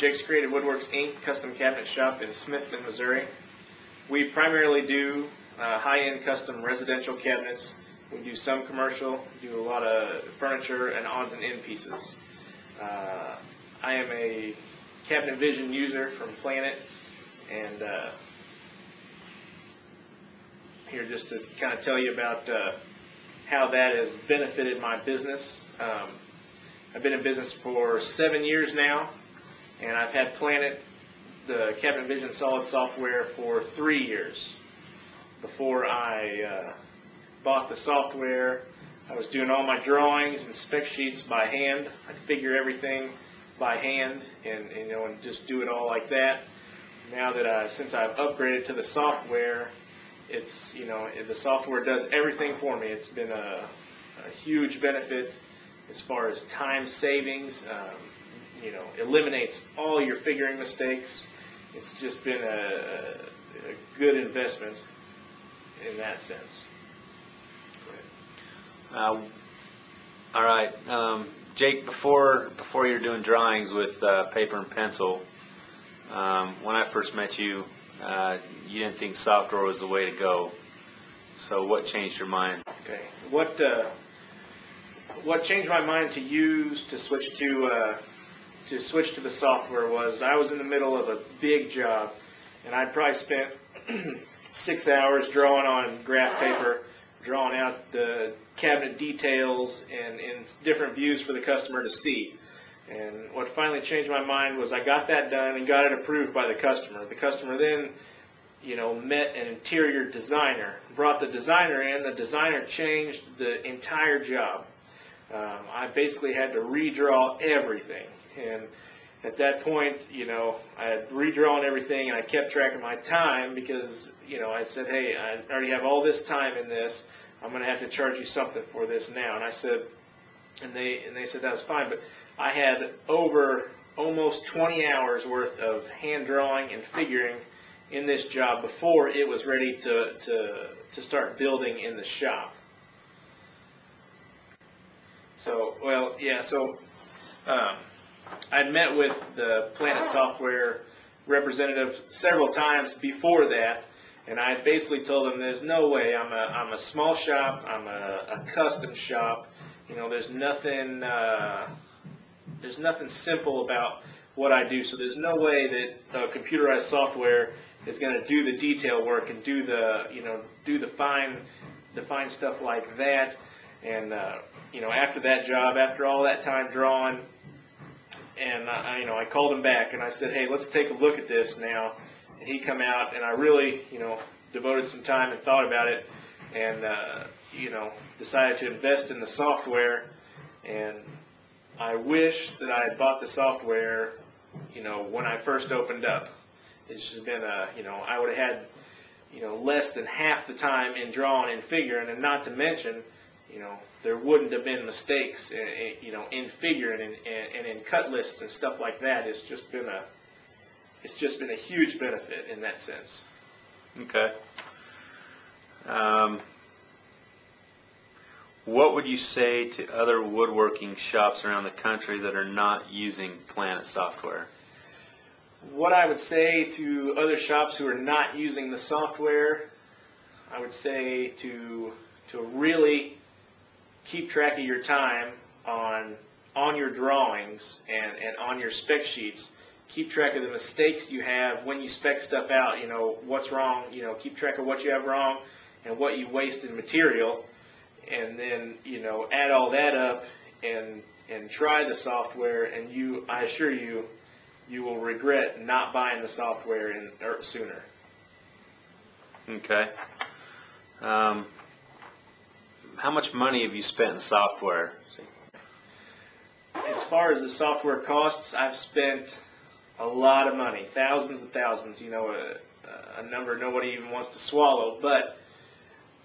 Jake's Creative Woodworks Inc., custom cabinet shop in Smithton, Missouri. We primarily do uh, high-end custom residential cabinets. We do some commercial, do a lot of furniture and odds and end pieces. Uh, I am a Cabinet Vision user from Planit, and uh, here just to kind of tell you about uh, how that has benefited my business. Um, I've been in business for seven years now, and I've had Planit, the Cabinet Vision Solid software, for three years. Before I uh, bought the software, I was doing all my drawings and spec sheets by hand. I'd figure everything by hand and, and, you know and just do it all like that. Now that I, since I've upgraded to the software, it's you know the software does everything for me. It's been a, a huge benefit as far as time savings. Um, you know, eliminates all your figuring mistakes. It's just been a, a good investment in that sense. Uh, all right, um, Jake. Before before you're doing drawings with uh, paper and pencil, um, when I first met you, uh, you didn't think software was the way to go. So what changed your mind? Okay. What uh, what changed my mind to use to switch to uh, to switch to the software was I was in the middle of a big job, and I'd probably spent six hours drawing on graph paper, drawing out the cabinet details and in different views for the customer to see. And what finally changed my mind was I got that done and got it approved by the customer. The customer then, you know, met an interior designer, brought the designer in. The designer changed the entire job. Um, I basically had to redraw everything. And at that point, you know, I had redrawn everything and I kept track of my time because, you know, I said, hey, I already have all this time in this. I'm going to have to charge you something for this now. And I said, and they and they said that was fine, but I had over almost 20 hours worth of hand drawing and figuring in this job before it was ready to to to start building in the shop. So, well, yeah, so um, I'd met with the Planit Software representative several times before that, and I basically told them there's no way. I'm a I'm a small shop. I'm a, a custom shop. You know, there's nothing uh, there's nothing simple about what I do. So there's no way that uh, computerized software is going to do the detail work and do the you know do the fine the fine stuff like that. And uh, you know, after that job, after all that time drawing, and I, you know, I called him back and I said, hey, let's take a look at this now. And he come out and I really, you know, devoted some time and thought about it, and uh, you know, decided to invest in the software. And I wish that I had bought the software, you know, when I first opened up. It's just been a, you know, I would have had, you know, less than half the time in drawing and figuring, and not to mention, you know, there wouldn't have been mistakes, in, in, you know, in figuring and, and, and in cut lists and stuff like that. It's just been a, it's just been a huge benefit in that sense. Okay. Um, what would you say to other woodworking shops around the country that are not using Planit software? What I would say to other shops who are not using the software, I would say to to really keep track of your time on on your drawings and, and on your spec sheets. Keep track of the mistakes you have when you spec stuff out. You know what's wrong. You know keep track of what you have wrong and what you waste in material, and then you know add all that up and and try the software. And you, I assure you, you will regret not buying the software in, er, sooner. Okay. Um, how much money have you spent in software? As far as the software costs, I've spent a lot of money, thousands and thousands. You know, a, a number nobody even wants to swallow. But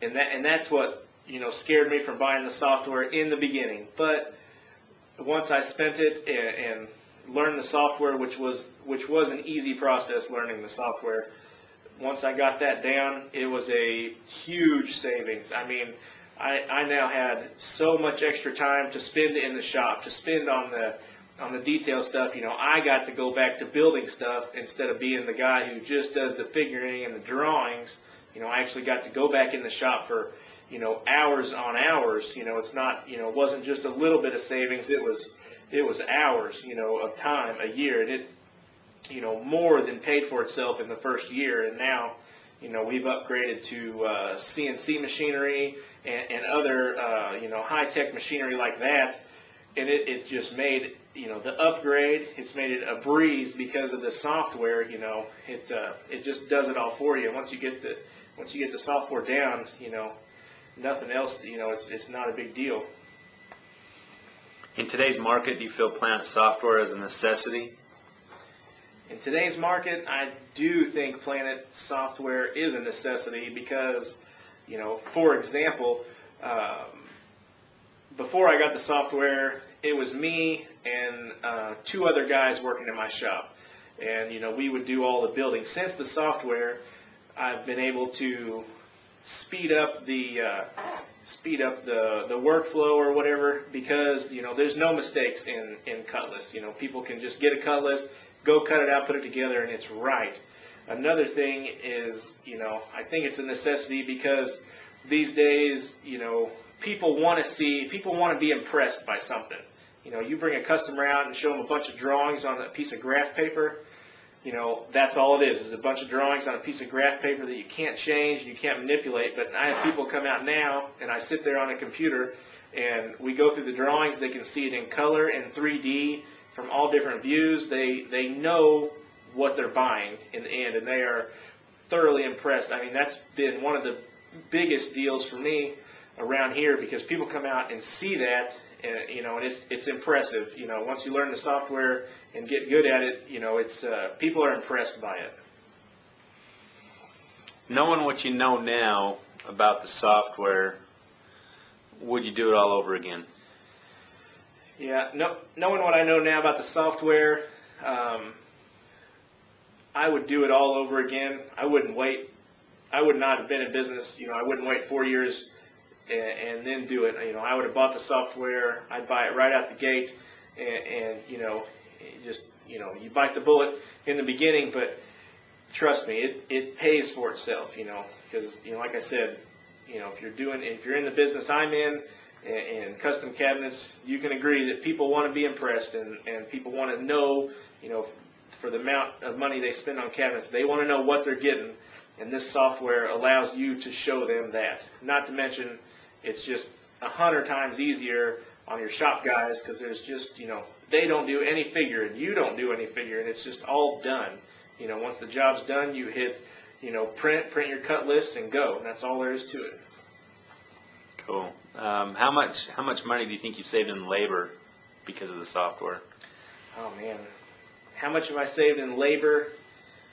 and that and that's what you know scared me from buying the software in the beginning. But once I spent it and, and learned the software, which was which was an easy process learning the software. Once I got that down, it was a huge savings. I mean, I, I now had so much extra time to spend in the shop, to spend on the on the detail stuff, you know, I got to go back to building stuff instead of being the guy who just does the figuring and the drawings. You know, I actually got to go back in the shop for, you know, hours on hours. You know, it's not, you know, it wasn't just a little bit of savings. It was, it was hours, you know, of time a year, and it, you know, more than paid for itself in the first year. And now, you know, we've upgraded to uh, CNC machinery and, and other, uh, you know, high-tech machinery like that. And it, it's just made, you know, the upgrade, it's made it a breeze because of the software, you know, it, uh, it just does it all for you. Once you get the, once you get the software down, you know, nothing else, you know, it's, it's not a big deal. In today's market, do you feel Planit Software is a necessity? In today's market, I do think Planit software is a necessity because, you know, for example, um, before I got the software, it was me and uh, two other guys working in my shop. And, you know, we would do all the building. Since the software, I've been able to speed up the uh, speed up the the workflow or whatever because you know there's no mistakes in in cut list. You know people can just get a cut list, go cut it out, put it together, and it's right. Another thing is you know I think it's a necessity because these days you know people want to see people want to be impressed by something. You know you bring a customer out and show them a bunch of drawings on a piece of graph paper you know, that's all it is, is a bunch of drawings on a piece of graph paper that you can't change, and you can't manipulate. But I have people come out now, and I sit there on a computer, and we go through the drawings. They can see it in color and 3D from all different views. They they know what they're buying in the end, and they are thoroughly impressed. I mean, that's been one of the biggest deals for me around here because people come out and see that and, you know, and it's it's impressive. You know, once you learn the software and get good at it, you know, it's uh, people are impressed by it. Knowing what you know now about the software, would you do it all over again? Yeah, no, knowing what I know now about the software, um, I would do it all over again. I wouldn't wait. I would not have been in business. You know, I wouldn't wait four years and, and then do it. You know, I would have bought the software. I'd buy it right out the gate, and, and you know, just you know, you bite the bullet in the beginning, but trust me, it it pays for itself. You know, because you know, like I said, you know, if you're doing, if you're in the business I'm in, and, custom cabinets, you can agree that people want to be impressed, and and people want to know, you know, for the amount of money they spend on cabinets, they want to know what they're getting. And this software allows you to show them that. Not to mention, it's just a hundred times easier on your shop guys because there's just, you know, they don't do any figure and you don't do any figure and it's just all done. You know, once the job's done, you hit, you know, print, print your cut lists and go. And that's all there is to it. Cool. Um, how much how much money do you think you've saved in labor because of the software? Oh man, how much have I saved in labor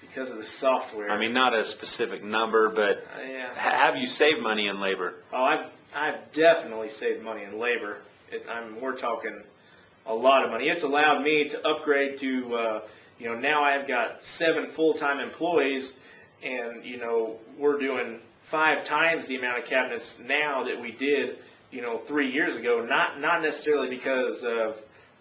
because of the software? I mean, not a specific number, but Uh, yeah. ha- have you saved money in labor? Oh, I've I've definitely saved money in labor. It, I'm we're talking a lot of money. It's allowed me to upgrade to uh, you know now I've got seven full-time employees, and you know we're doing five times the amount of cabinets now that we did you know three years ago. Not not necessarily because of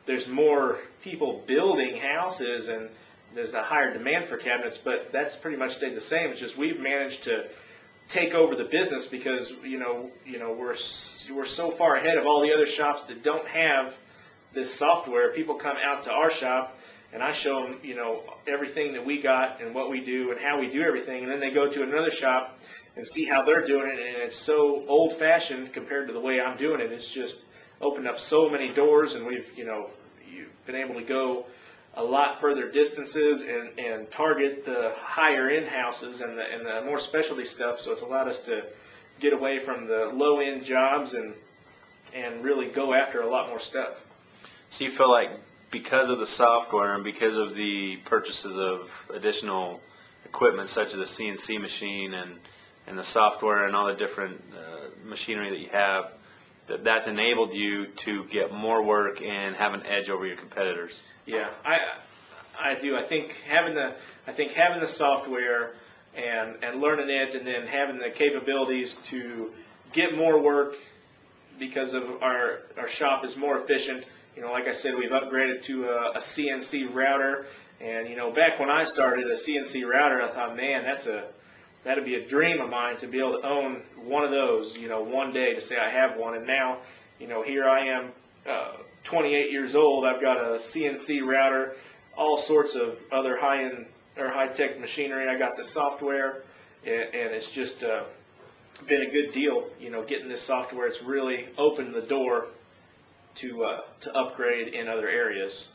there's more people building houses and there's a higher demand for cabinets, but that's pretty much stayed the same. It's just we've managed to take over the business because you know you know we're we're so far ahead of all the other shops that don't have this software. People come out to our shop and I show them you know everything that we got and what we do and how we do everything, and then they go to another shop and see how they're doing it, and it's so old fashioned compared to the way I'm doing it. It's just opened up so many doors, and we've you know you've been able to go a lot further distances and, and target the higher end houses and the, and the more specialty stuff. So it's allowed us to get away from the low end jobs and and really go after a lot more stuff. So you feel like because of the software and because of the purchases of additional equipment such as a CNC machine and, and the software and all the different uh, machinery that you have, that that's enabled you to get more work and have an edge over your competitors. Yeah, I I do. I think having the I think having the software and and learning it and then having the capabilities to get more work because of our our shop is more efficient you know, like I said, we've upgraded to a, a CNC router. And, you know, back when I started a CNC router, I thought, man, that's a, that'd be a dream of mine to be able to own one of those, you know, one day to say I have one. And now, you know, here I am, uh, 28 years old. I've got a CNC router, all sorts of other high-end or high-tech machinery. I got the software, and, and it's just uh, been a good deal, you know, getting this software. It's really opened the door to uh, to upgrade in other areas.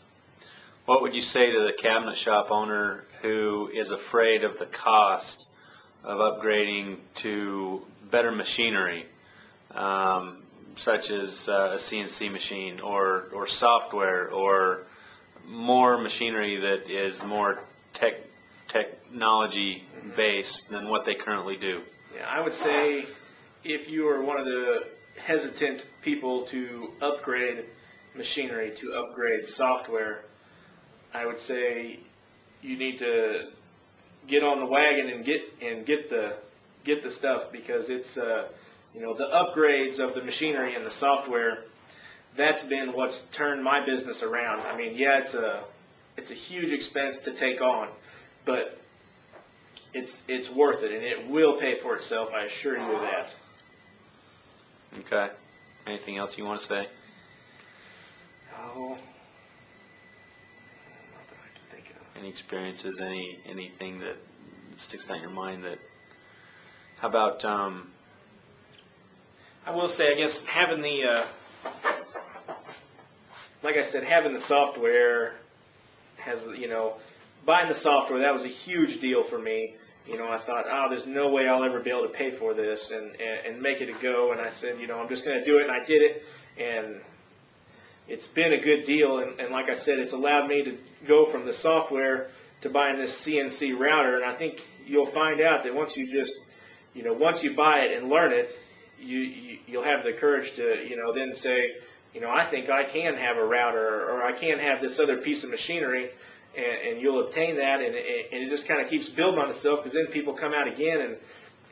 What would you say to the cabinet shop owner who is afraid of the cost of upgrading to better machinery, um, such as uh, a CNC machine or, or software or more machinery that is more tech, technology based than what they currently do? Yeah, I would say if you are one of the hesitant people to upgrade machinery, to upgrade software, I would say you need to get on the wagon and get and get the get the stuff because it's uh, you know the upgrades of the machinery and the software. That's been what's turned my business around. I mean, yeah, it's a it's a huge expense to take on, but it's it's worth it and it will pay for itself. I assure you of that. Okay. Anything else you want to say? Oh, not that I can think of. Any experiences? Any anything that sticks out in your mind? That how about um, I will say, I guess having the, uh, like I said, having the software has, you know, buying the software, that was a huge deal for me. You know, I thought, oh, there's no way I'll ever be able to pay for this and, and, and make it a go. And I said, you know, I'm just going to do it. And I did it. And it's been a good deal. And, and like I said, it's allowed me to go from the software to buying this CNC router. And I think you'll find out that once you just, you know, once you buy it and learn it, you, you you'll have the courage to, you know, then say, you know, I think I can have a router or I can have this other piece of machinery and, and you'll obtain that and and it just kind of keeps building on itself because then people come out again and,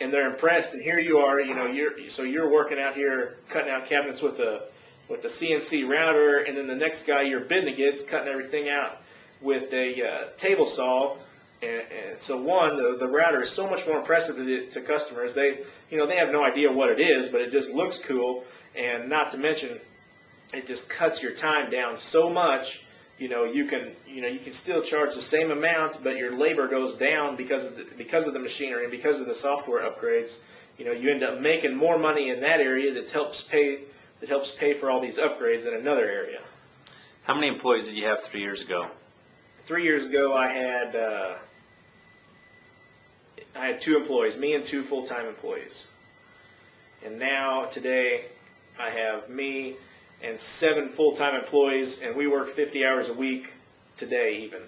and they're impressed and here you are, you know, you're, so you're working out here cutting out cabinets with a, with the CNC router and then the next guy you're bidding against cutting everything out with a uh, table saw and, and so one, the, the router is so much more impressive to, the, to customers. They, you know, they have no idea what it is, but it just looks cool. And not to mention, it just cuts your time down so much. You know, you can, you know, you can still charge the same amount, but your labor goes down because of the, because of the machinery and because of the software upgrades. You know, you end up making more money in that area that helps pay that helps pay for all these upgrades in another area. how many employees did you have three years ago? Three years ago, I had uh, I had two employees, me and two full-time employees. And now today, I have me and seven full-time employees, and we work 50 hours a week today even.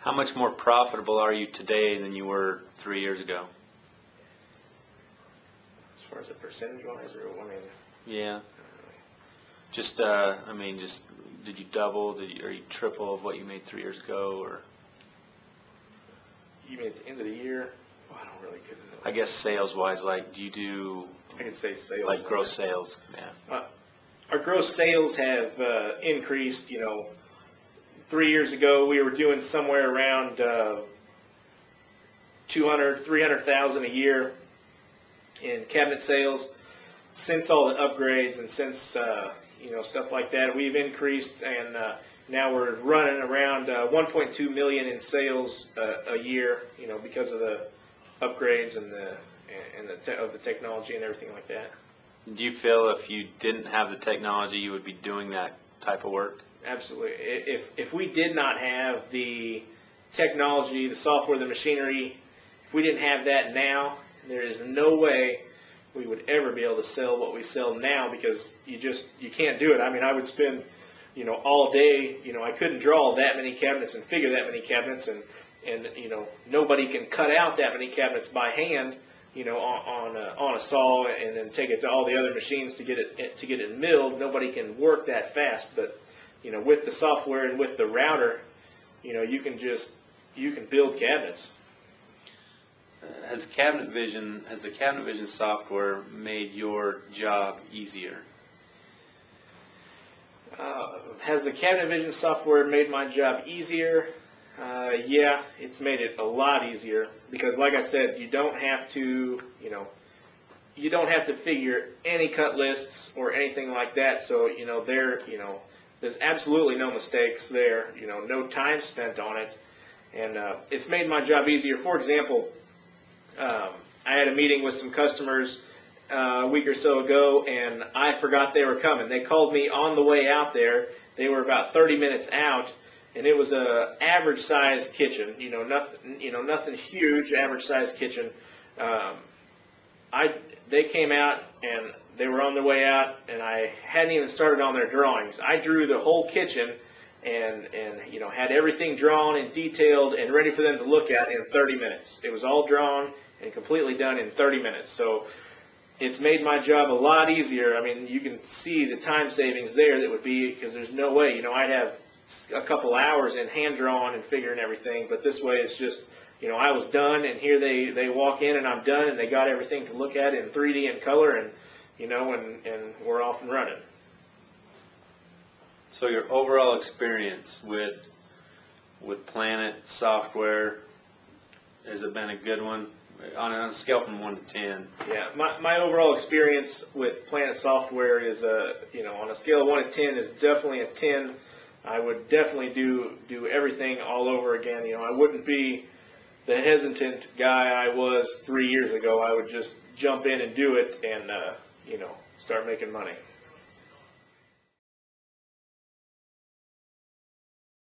How much more profitable are you today than you were three years ago? As far as the percentage-wise, or I mean, Yeah. Just, uh, I mean, just, did you double, did you, or you triple of what you made three years ago, or, even at the end of the year, well, I don't really couldn't. I guess sales-wise, like, do you do, I can say sales. like, gross sales? Yeah. Uh, Our gross sales have uh, increased, you know, three years ago, we were doing somewhere around uh, 200, 300,000 a year in cabinet sales. Since all the upgrades and since, uh, you know, stuff like that, we've increased and uh, now we're running around uh, 1.2 million in sales uh, a year, you know, because of the upgrades and the, and the, of the technology and everything like that. Do you feel if you didn't have the technology, you would be doing that type of work? Absolutely. If, if we did not have the technology, the software, the machinery, if we didn't have that now, there is no way we would ever be able to sell what we sell now because you just, you can't do it. I mean, I would spend, you know, all day, you know, I couldn't draw that many cabinets and figure that many cabinets and, and, you know, nobody can cut out that many cabinets by hand, you know, on, on a, on a saw and then take it to all the other machines to get it, to get it milled. Nobody can work that fast, but, you know, with the software and with the router, you know, you can just, you can build cabinets. Has Cabinet Vision, has the Cabinet Vision software made your job easier? Uh, has the cabinet vision software made my job easier? Uh, yeah, it's made it a lot easier because, like I said, you don't have to, you know, you don't have to figure any cut lists or anything like that. So, you know, there, you know, there's absolutely no mistakes there. You know, no time spent on it, and uh, it's made my job easier. For example, um, I had a meeting with some customers uh, a week or so ago, and I forgot they were coming. They called me on the way out there. They were about 30 minutes out, and it was a average sized kitchen. You know, nothing. You know, nothing huge. Average sized kitchen. Um, I they came out and they were on their way out, and I hadn't even started on their drawings. I drew the whole kitchen, and and you know had everything drawn and detailed and ready for them to look at in 30 minutes. It was all drawn and completely done in 30 minutes. So it's made my job a lot easier. I mean, you can see the time savings there that would be because there's no way, you know, I'd have a couple hours in hand drawn and figuring everything, but this way it's just, you know, I was done and here they, they walk in and I'm done and they got everything to look at in 3D and color and, you know, and, and we're off and running. So your overall experience with, with Planit software, has it been a good one? On a, scale from one to ten? Yeah, my, my overall experience with Planit Software is, uh, you know, on a scale of one to ten is definitely a ten. I would definitely do do everything all over again. You know, I wouldn't be the hesitant guy I was three years ago. I would just jump in and do it, and uh, you know, start making money.